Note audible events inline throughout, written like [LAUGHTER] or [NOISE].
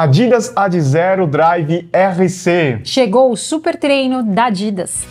Adidas Ad Zero Drive RC. Chegou o super treino da Adidas.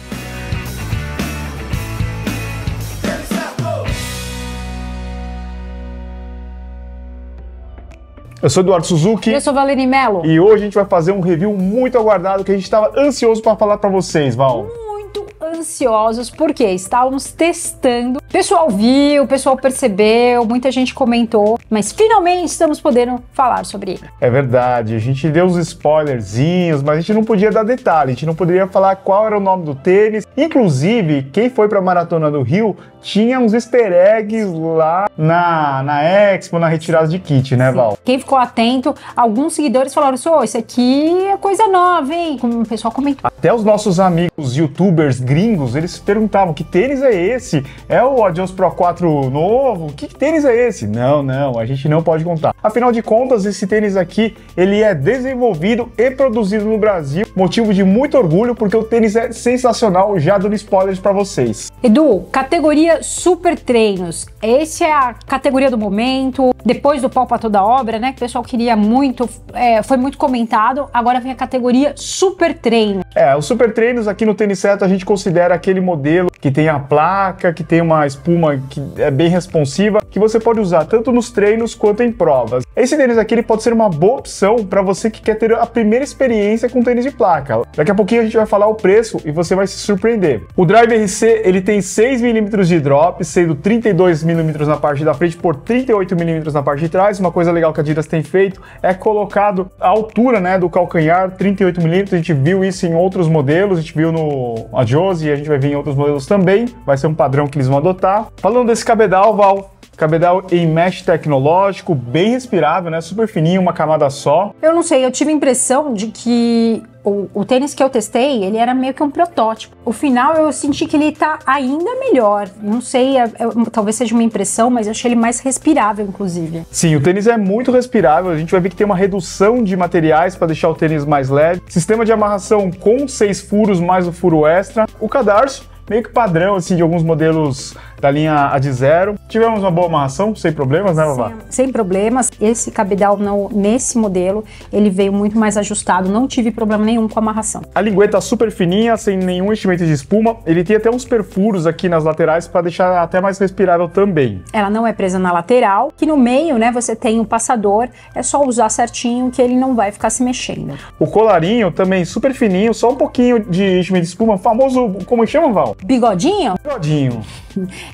Eu sou Eduardo Suzuki. Eu sou Valeri Mello. E hoje a gente vai fazer um review muito aguardado que a gente estava ansioso para falar para vocês, Val. Muito ansiosos porque estávamos testando. O pessoal viu, o pessoal percebeu, muita gente comentou, mas finalmente estamos podendo falar sobre ele. É verdade, a gente deu uns spoilerzinhos, mas a gente não podia dar detalhe, a gente não poderia falar qual era o nome do tênis. Inclusive, quem foi para a Maratona do Rio tinha uns easter eggs lá na, na Expo, na retirada de kit, né, Val? Quem ficou atento, alguns seguidores falaram assim: oh, isso aqui é coisa nova, hein? Como o pessoal comentou. Até os nossos amigos youtubers gringos, eles perguntavam: que tênis é esse? É o Adios Pro 4 novo? Que tênis é esse? Não, não, a gente não pode contar. Afinal de contas, esse tênis aqui, ele é desenvolvido e produzido no Brasil, motivo de muito orgulho, porque o tênis é sensacional, já dando spoilers para vocês. Edu, categoria super treinos. Essa é a categoria do momento. Depois do pau para toda obra, né? Que o pessoal queria muito, é, foi muito comentado. Agora vem a categoria super treino. É, os super treinos aqui no tênis certo a gente considera aquele modelo que tem a placa, que tem uma espuma que é bem responsiva, que você pode usar tanto nos treinos quanto em provas. Esse tênis aqui ele pode ser uma boa opção para você que quer ter a primeira experiência com tênis de placa. Daqui a pouquinho a gente vai falar o preço e você vai se surpreender. O Drive RC ele tem 6 mm de drop, sendo 32 mm na parte da frente por 38 mm na parte de trás. Uma coisa legal que a Adidas tem feito é colocado a altura né, do calcanhar 38 mm. A gente viu isso em outros modelos, a gente viu no Adios e a gente vai ver em outros modelos também. Vai ser um padrão que eles vão adotar. Falando desse cabedal, Val, Cabedal em mesh tecnológico, bem respirável, né? Super fininho, uma camada só. Eu não sei, eu tive a impressão de que o, o, tênis que eu testei, ele era meio que um protótipo. O final eu senti que ele tá ainda melhor. Não sei, é, é, talvez seja uma impressão, mas eu achei ele mais respirável, inclusive. Sim, o tênis é muito respirável. A gente vai ver que tem uma redução de materiais para deixar o tênis mais leve. Sistema de amarração com seis furos mais o furo extra. O cadarço meio que padrão assim de alguns modelos da linha Ad Zero. Tivemos uma boa amarração, sem problemas, né, Vavá? Sem problemas. Esse cabedal no, nesse modelo, ele veio muito mais ajustado, não tive problema nenhum com a amarração. A lingueta super fininha, sem nenhum enchimento de espuma. Ele tem até uns perfuros aqui nas laterais para deixar até mais respirável também. Ela não é presa na lateral, que no meio, né, você tem o passador, é só usar certinho que ele não vai ficar se mexendo. O colarinho também super fininho, só um pouquinho de enchimento de espuma, famoso, como chama, Val? Bigodinho? Bigodinho.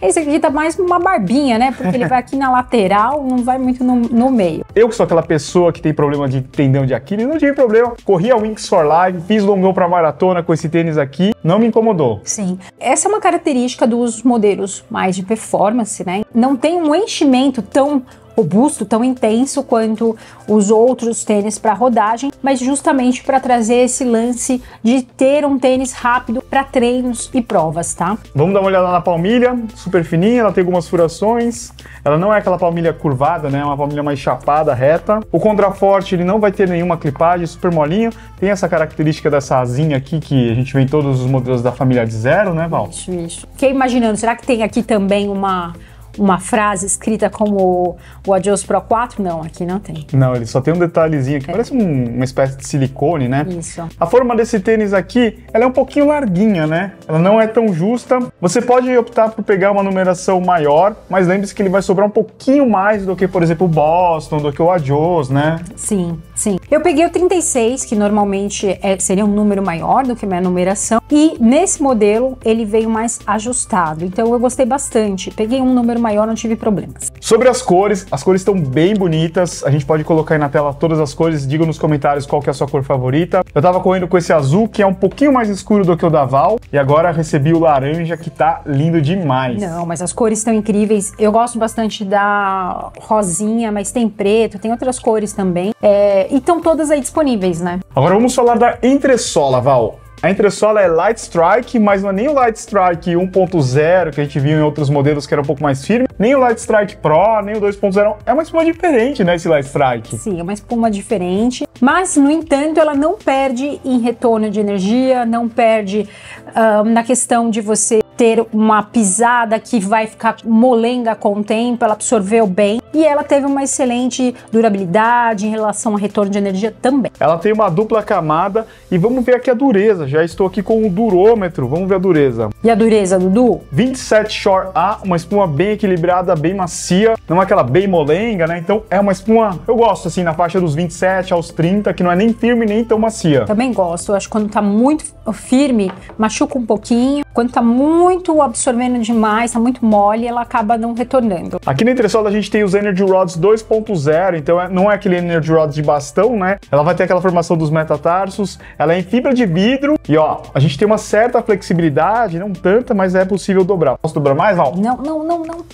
Esse aqui tá mais uma barbinha, né? Porque ele vai aqui na lateral, não vai muito no, no, meio. Eu que sou aquela pessoa que tem problema de tendão de Aquiles, não tive problema. Corri a Wings for Life, fiz longão pra maratona com esse tênis aqui, não me incomodou. Sim. Essa é uma característica dos modelos mais de performance, né? Não tem um enchimento tão robusto, tão intenso quanto os outros tênis para rodagem, mas justamente para trazer esse lance de ter um tênis rápido para treinos e provas, tá? Vamos dar uma olhada na palmilha, super fininha, ela tem algumas furações, ela não é aquela palmilha curvada, né? É uma palmilha mais chapada, reta. O contraforte ele não vai ter nenhuma clipagem, super molinho, tem essa característica dessa asinha aqui que a gente vê em todos os modelos da família de zero, né, Val? Isso, isso. Fiquei imaginando, será que tem aqui também uma uma frase escrita como o Adios Pro 4? Não, aqui não tem. Não, ele só tem um detalhezinho aqui, é. parece um, uma espécie de silicone, né? Isso. A forma desse tênis aqui, ela é um pouquinho larguinha, né? Ela não é tão justa. Você pode optar por pegar uma numeração maior, mas lembre-se que ele vai sobrar um pouquinho mais do que, por exemplo, o Boston, do que o Adios, né? Sim, sim. Eu peguei o 36, que normalmente é, seria um número maior do que minha numeração, e nesse modelo ele veio mais ajustado. Então eu gostei bastante. Peguei um número maior, não tive problemas. Sobre as cores, as cores estão bem bonitas. A gente pode colocar aí na tela todas as cores. Diga nos comentários qual que é a sua cor favorita. Eu tava correndo com esse azul, que é um pouquinho mais escuro do que o da Val. E agora recebi o laranja, que tá lindo demais. Não, mas as cores estão incríveis. Eu gosto bastante da rosinha, mas tem preto, tem outras cores também. É, e estão todas aí disponíveis, né? Agora vamos falar da entressola, Val. A entressola é Light Strike, mas não é nem o Light Strike 1.0 que a gente viu em outros modelos que era um pouco mais firme, nem o Light Strike Pro, nem o 2.0. É uma espuma diferente, né, esse Light Strike? Sim, é uma espuma diferente, mas no entanto ela não perde em retorno de energia, não perde uh, na questão de você ter uma pisada que vai ficar molenga com o tempo, ela absorveu bem. e ela teve uma excelente durabilidade em relação a retorno de energia também. Ela tem uma dupla camada e vamos ver aqui a dureza. Já estou aqui com o durômetro, vamos ver a dureza. E a dureza, Dudu? 27 Shore A, uma espuma bem equilibrada, bem macia, não é aquela bem molenga, né? Então é uma espuma, eu gosto assim, na faixa dos 27 aos 30, que não é nem firme nem tão macia. Também gosto, eu acho que quando tá muito firme, machuca um pouquinho. Quando tá muito absorvendo demais, tá muito mole, ela acaba não retornando. Aqui na entressola a gente tem os Energy Rods 2.0, então é, não é aquele Energy Rods de bastão, né? Ela vai ter aquela formação dos metatarsos, ela é em fibra de vidro e ó, a gente tem uma certa flexibilidade, não tanta, mas é possível dobrar. Posso dobrar mais, Val? Não, não, não, não.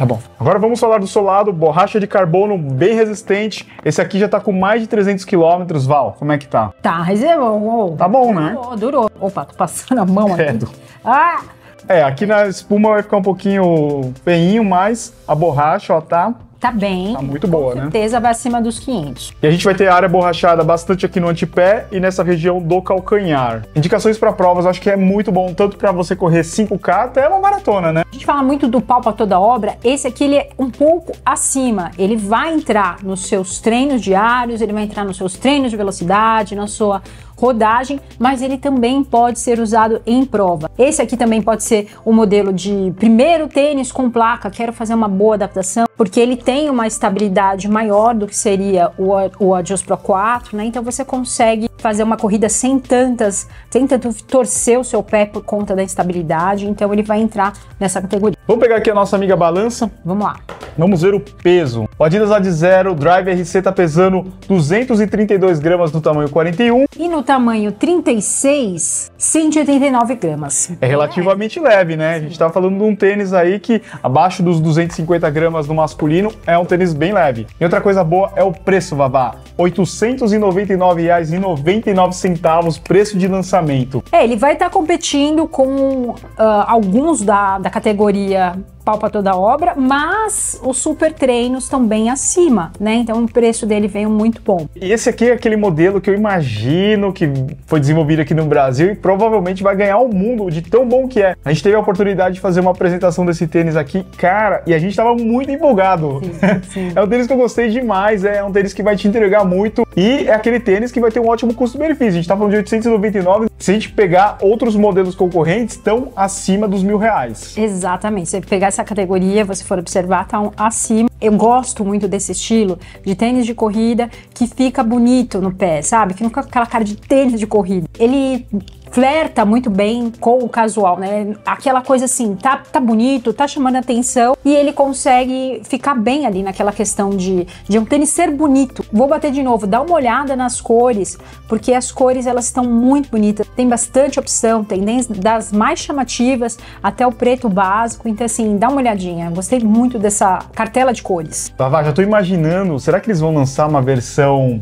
Tá bom. Agora vamos falar do solado, borracha de carbono bem resistente. Esse aqui já tá com mais de 300 km, Val. Como é que tá? Tá, reservou. Tá bom, né? Durou, durou. Opa, tô passando a mão [LAUGHS] aqui. Credo. Ah! É, aqui na espuma vai ficar um pouquinho feinho, mas a borracha, ó, tá Tá bem. Tá muito boa, Com né? certeza vai acima dos 500. E a gente vai ter área borrachada bastante aqui no antepé e nessa região do calcanhar. Indicações para provas, acho que é muito bom, tanto para você correr 5K até uma maratona, né? A gente fala muito do pau para toda obra, esse aqui ele é um pouco acima. Ele vai entrar nos seus treinos diários, ele vai entrar nos seus treinos de velocidade, na sua rodagem, mas ele também pode ser usado em prova. Esse aqui também pode ser o modelo de primeiro tênis com placa, quero fazer uma boa adaptação, porque ele tem uma estabilidade maior do que seria o, o Adios Pro 4, né? Então você consegue fazer uma corrida sem tantas, sem tanto torcer o seu pé por conta da instabilidade, então ele vai entrar nessa categoria. Vamos pegar aqui a nossa amiga balança. Vamos lá. Vamos ver o peso. O Adidas Ad Zero Drive RC tá pesando 232 gramas no tamanho 41. E no tamanho 36, 189 gramas. É relativamente leve, né? A gente tá falando de um tênis aí que abaixo dos 250 gramas no masculino é um tênis bem leve. E outra coisa boa é o preço, Vavá. R$ 899,99 preço de lançamento. É, ele vai estar competindo com ah, alguns da, da categoria себя. Pau para toda obra, mas os super treinos estão bem acima, né? Então o preço dele veio muito bom. E esse aqui é aquele modelo que eu imagino que foi desenvolvido aqui no Brasil e provavelmente vai ganhar o mundo de tão bom que é. A gente teve a oportunidade de fazer uma apresentação desse tênis aqui, cara, e a gente tava muito empolgado. Sim, [LAUGHS] sim. É um tênis que eu gostei demais, é um tênis que vai te entregar muito e é aquele tênis que vai ter um ótimo custo-benefício. A gente tá falando de 899, se a gente pegar outros modelos concorrentes, estão acima dos mil reais. Exatamente. Se você pegar essa categoria, você for observar, tá um acima. Eu gosto muito desse estilo de tênis de corrida que fica bonito no pé, sabe? Que não fica aquela cara de tênis de corrida. Ele flerta muito bem com o casual, né? Aquela coisa assim, tá, tá bonito, tá chamando atenção e ele consegue ficar bem ali naquela questão de, de um tênis ser bonito. Vou bater de novo, dá uma olhada nas cores, porque as cores elas estão muito bonitas, tem bastante opção, tem das mais chamativas até o preto básico, então assim, dá uma olhadinha. Gostei muito dessa cartela de cores. Vavá, já tô imaginando, será que eles vão lançar uma versão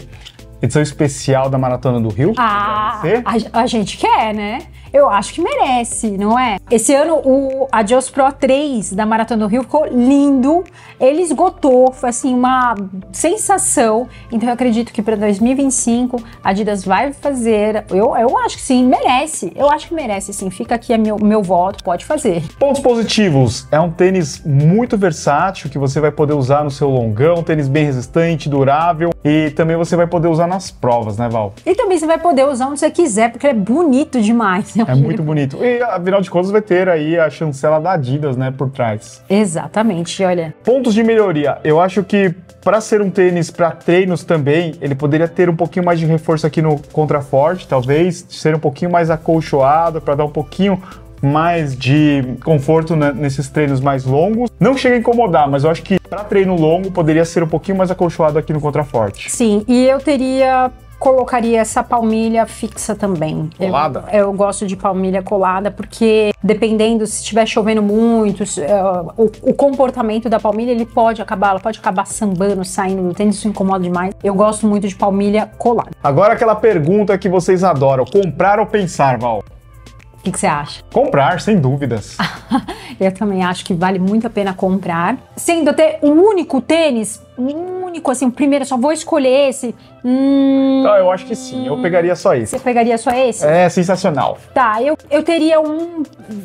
edição especial da Maratona do Rio? Ah, a, a gente quer, né? Eu acho que merece, não é? Esse ano o Adios Pro 3 da Maratona do Rio ficou lindo. Ele esgotou, foi assim uma sensação. Então eu acredito que para 2025 a Adidas vai fazer. Eu, eu acho que sim, merece. Eu acho que merece, sim. Fica aqui meu, meu voto, pode fazer. Pontos positivos. É um tênis muito versátil que você vai poder usar no seu longão, um tênis bem resistente, durável e também você vai poder usar nas provas, né, Val? E também você vai poder usar onde você quiser, porque ele é bonito demais. É muito bonito. E afinal de contas vai ter aí a chancela da Adidas, né, por trás. Exatamente, olha. Pontos de melhoria. Eu acho que para ser um tênis para treinos também, ele poderia ter um pouquinho mais de reforço aqui no contraforte, talvez, ser um pouquinho mais acolchoado para dar um pouquinho mais de conforto né, nesses treinos mais longos. Não chega a incomodar, mas eu acho que para treino longo poderia ser um pouquinho mais acolchoado aqui no contraforte. Sim, e eu teria colocaria essa palmilha fixa também. Eu- Colada? Eu, gosto de palmilha colada porque dependendo se estiver chovendo muito, se, eh, o, o comportamento da palmilha ele pode acabar, ela pode acabar sambando, saindo do tênis, isso incomoda demais. Eu gosto muito de palmilha colada. Agora aquela pergunta que vocês adoram: comprar ou pensar, Val? O que, que você acha? Comprar, sem dúvidas. [LAUGHS] Eu também acho que vale muito a pena comprar. Sendo até o único tênis, muito único, assim, o primeiro, só vou escolher esse. Hum, Então, eu acho que sim. Eu pegaria só esse. você pegaria só esse? É sensacional. Tá, eu, eu teria um,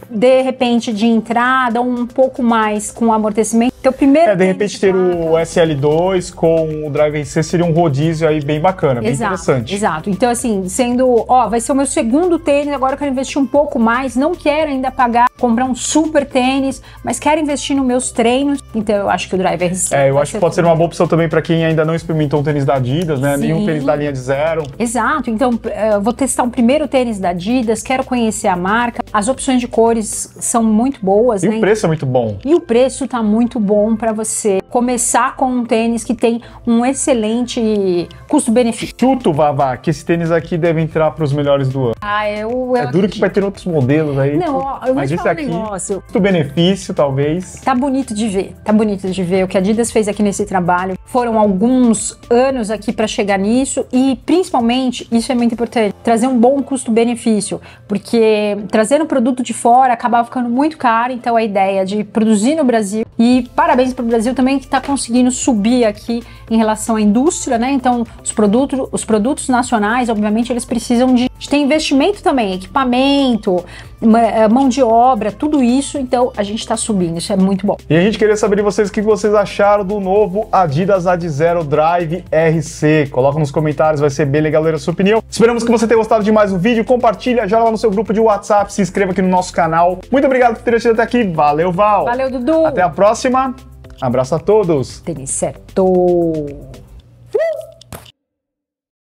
de repente, de entrada, um pouco mais com amortecimento. Então, primeiro. É, de repente ter o SL2 com o Drive C seria um rodízio aí bem bacana, bem Exato, interessante. exato. Então, assim, sendo, ó, vai ser o meu segundo tênis, agora eu quero investir um pouco mais, não quero ainda pagar, comprar um super tênis, mas quero investir nos meus treinos. Então, eu acho que o Drive RC. É, eu acho que pode ser uma boa opção também para quem ainda não experimentou um tênis da Adidas, né? Nenhum Sim. tênis da linha de zero. Exato, então eh, eu vou testar um primeiro tênis da Adidas, quero conhecer a marca. As opções de cores são muito boas, E né? o preço é muito bom. E o preço tá muito bom para você começar com um tênis que tem um excelente custo-benefício. Chuto, Vavá, que esse tênis aqui deve entrar para os melhores do ano. Ah, eu, eu É duro que vai ter outros modelos aí. Não, eu vou mas te esse falar um aqui, negócio. custo-benefício, talvez. Tá bonito de ver, tá bonito de ver o que a Adidas fez aqui nesse trabalho. Foram alguns anos aqui para chegar nisso e principalmente, isso é muito importante, trazer um bom custo-benefício, porque trazer um produto de fora acabava ficando muito caro, então a ideia de produzir no Brasil e parabéns para o Brasil também que está conseguindo subir aqui em relação à indústria, né? Então, os produtos, os produtos nacionais, obviamente, eles precisam de, de ter investimento também, equipamento, eh, mão de obra, tudo isso, então a gente está subindo, isso é muito bom. E a gente queria saber de vocês o que vocês acharam do novo Adidas Ad Zero Drive RC. Coloca nos comentários, vai ser bem legal ler a sua opinião. Esperamos que você tenha gostado de mais um vídeo. Compartilha, joga lá no seu grupo de WhatsApp, se inscreva aqui no nosso canal. Muito obrigado por ter assistido até aqui. Valeu, Val. Valeu, Dudu! Até a próxima. Abraço a todos. Tênis certo!